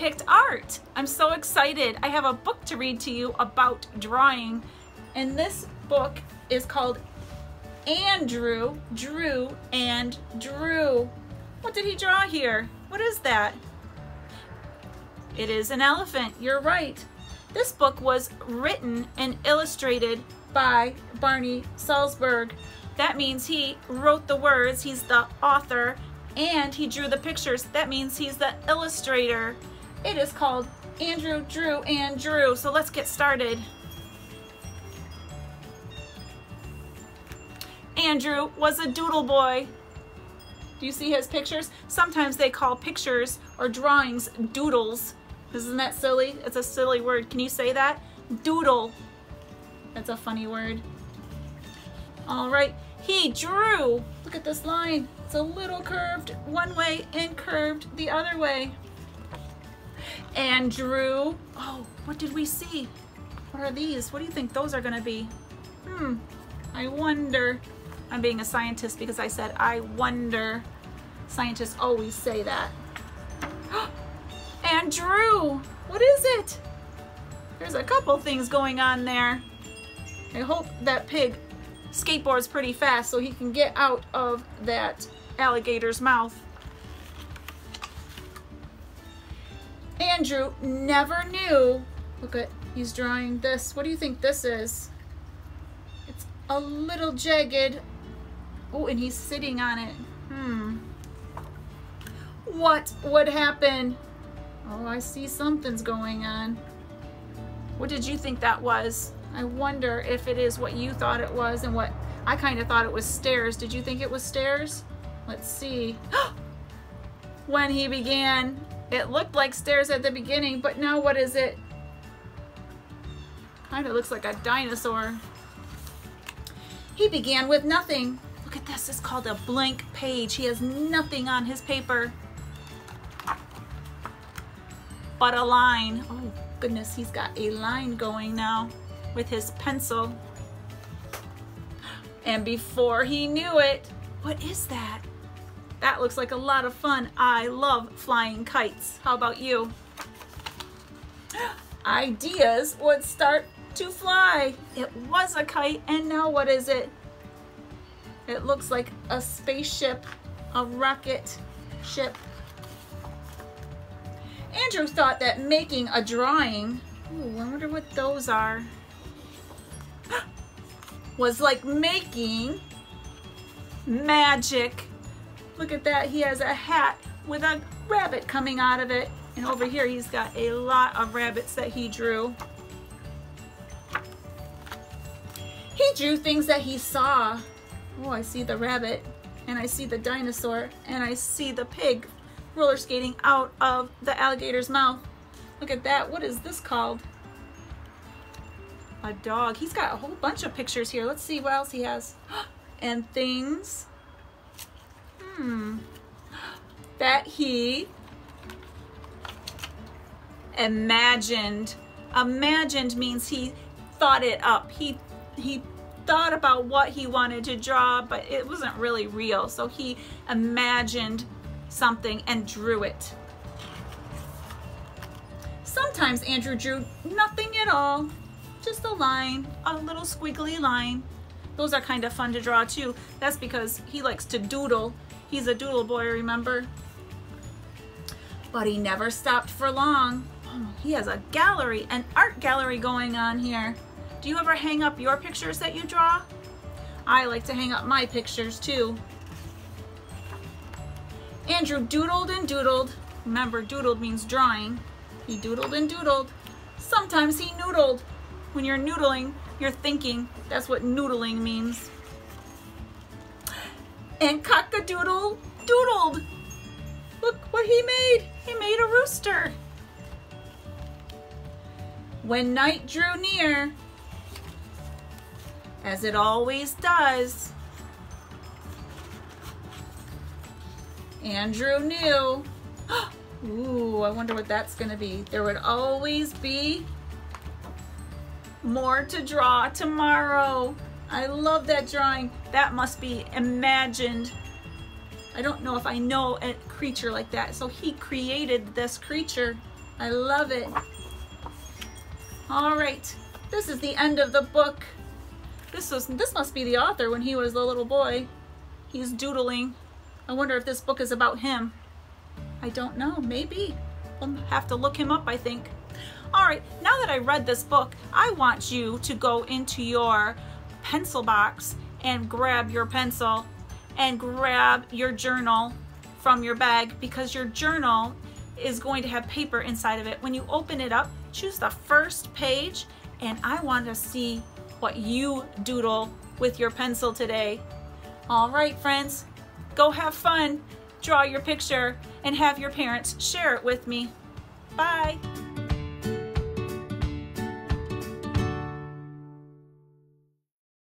Picked art. I'm so excited. I have a book to read to you about drawing. And this book is called Andrew Drew and Drew. What did he draw here? What is that? It is an elephant. You're right. This book was written and illustrated by Barney Saltzberg. That means he wrote the words, he's the author, and he drew the pictures. That means he's the illustrator. It is called Andrew Drew and Drew. So let's get started. Andrew was a doodle boy. Do you see his pictures? Sometimes they call pictures or drawings doodles. Isn't that silly? It's a silly word. Can you say that? Doodle. That's a funny word. All right, he drew. Look at this line. It's a little curved one way and curved the other way. And drew, oh, what did we see? What are these? What do you think those are gonna be? Hmm, I wonder. I'm being a scientist because I said, I wonder. Scientists always say that. and drew, what is it? There's a couple things going on there. I hope that pig skateboards pretty fast so he can get out of that alligator's mouth. Andrew never knew. Look at, he's drawing this. What do you think this is? It's a little jagged. Oh, and he's sitting on it. Hmm. What would happen? Oh, I see something's going on. What did you think that was? I wonder if it is what you thought it was and what I kind of thought it was stairs. Did you think it was stairs? Let's see. when he began, it looked like stairs at the beginning, but now what is it? Kind of looks like a dinosaur. He began with nothing. Look at this, it's called a blank page. He has nothing on his paper but a line. Oh goodness, he's got a line going now with his pencil. And before he knew it, what is that? That looks like a lot of fun. I love flying kites. How about you? Ideas would start to fly. It was a kite and now what is it? It looks like a spaceship, a rocket ship. Andrew thought that making a drawing, ooh, I wonder what those are was like making magic. Look at that, he has a hat with a rabbit coming out of it. And over here, he's got a lot of rabbits that he drew. He drew things that he saw. Oh, I see the rabbit, and I see the dinosaur, and I see the pig roller skating out of the alligator's mouth. Look at that, what is this called? a dog. He's got a whole bunch of pictures here. Let's see what else he has. and things. Hmm. That he imagined. Imagined means he thought it up. He he thought about what he wanted to draw, but it wasn't really real. So he imagined something and drew it. Sometimes Andrew drew nothing at all just a line, a little squiggly line. Those are kind of fun to draw too. That's because he likes to doodle. He's a doodle boy, remember? But he never stopped for long. He has a gallery, an art gallery going on here. Do you ever hang up your pictures that you draw? I like to hang up my pictures too. Andrew doodled and doodled. Remember, doodled means drawing. He doodled and doodled. Sometimes he noodled. When you're noodling, you're thinking. That's what noodling means. And cockadoodle doodled. Look what he made. He made a rooster. When night drew near, as it always does, Andrew knew. Ooh, I wonder what that's gonna be. There would always be more to draw tomorrow. I love that drawing. That must be imagined. I don't know if I know a creature like that. So he created this creature. I love it. All right, this is the end of the book. This was this must be the author when he was a little boy. He's doodling. I wonder if this book is about him. I don't know, maybe. We'll have to look him up, I think. All right, now that I read this book, I want you to go into your pencil box and grab your pencil and grab your journal from your bag because your journal is going to have paper inside of it. When you open it up, choose the first page and I want to see what you doodle with your pencil today. All right, friends, go have fun, draw your picture, and have your parents share it with me. Bye.